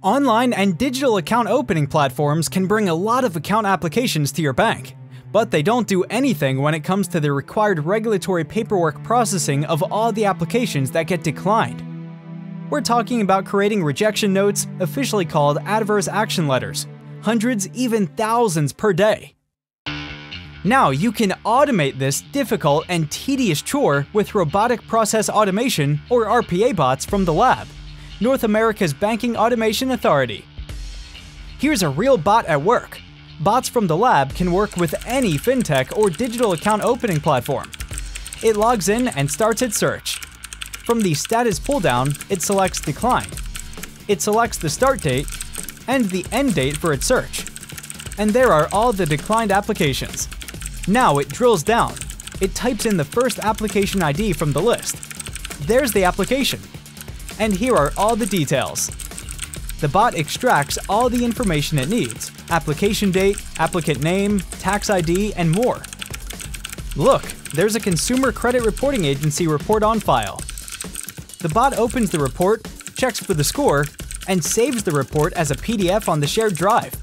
Online and digital account opening platforms can bring a lot of account applications to your bank, but they don't do anything when it comes to the required regulatory paperwork processing of all the applications that get declined. We're talking about creating rejection notes, officially called adverse action letters, hundreds, even thousands per day. Now you can automate this difficult and tedious chore with Robotic Process Automation, or RPA bots from the lab. North America's Banking Automation Authority. Here's a real bot at work. Bots from the lab can work with any fintech or digital account opening platform. It logs in and starts its search. From the status pull-down, it selects declined. It selects the start date and the end date for its search. And there are all the declined applications. Now it drills down. It types in the first application ID from the list. There's the application and here are all the details. The bot extracts all the information it needs application date, applicant name, tax ID, and more. Look, there's a Consumer Credit Reporting Agency report on file. The bot opens the report, checks for the score, and saves the report as a PDF on the shared drive.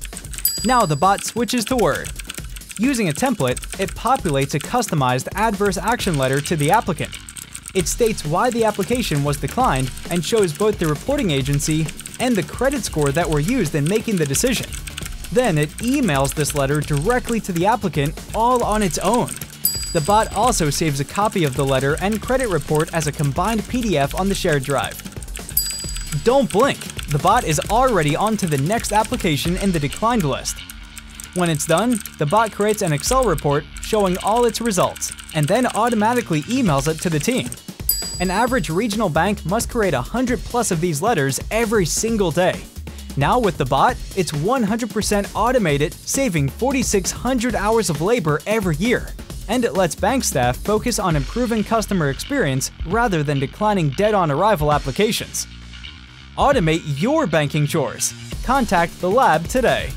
Now the bot switches to Word. Using a template, it populates a customized adverse action letter to the applicant. It states why the application was declined and shows both the reporting agency and the credit score that were used in making the decision. Then it emails this letter directly to the applicant all on its own. The bot also saves a copy of the letter and credit report as a combined PDF on the shared drive. Don't blink, the bot is already on to the next application in the declined list. When it's done, the bot creates an Excel report showing all its results, and then automatically emails it to the team. An average regional bank must create 100 plus of these letters every single day. Now with the bot, it's 100% automated, saving 4,600 hours of labor every year. And it lets bank staff focus on improving customer experience rather than declining dead-on arrival applications. Automate your banking chores. Contact the lab today.